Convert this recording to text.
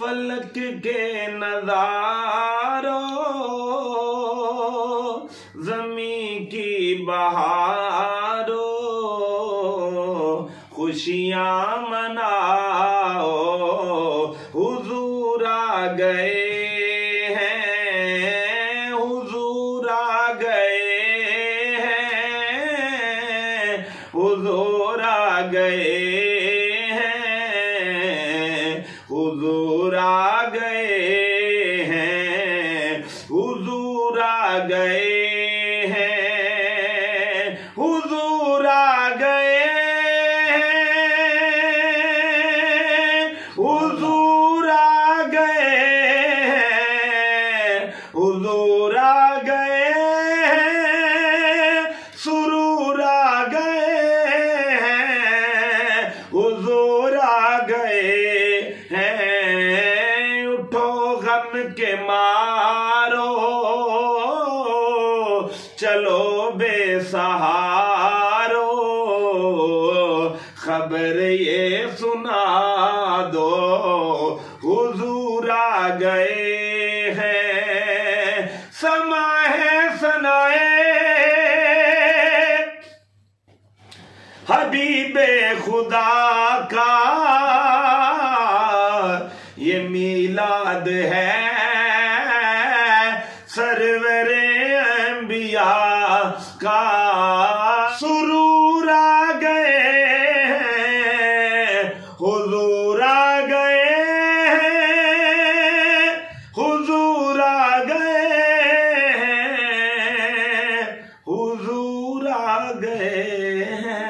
फलक के नजारो जमी की बहारो, खुशियाँ मनाओ। हुजूर आ गए हैं, हुजूर आ गए हैं आ गए हैं, हुजूर गए हैं, हुजूर आ गए हैं, हुजूर आ गए हैं, हुजूर आ गए हैं, सुरूर आ गए हैं, हुजूर आ गए हैं, उठो गम के मारो। चलो बेसहारो, खबर ये सुना दो, हुजूर आ गए हैं हबीबे खुदा का, ये मीलाद है दिया का सुरूर आ गए हुजूर आ गए हुजूर आ गए हुजूर आ गए हैं।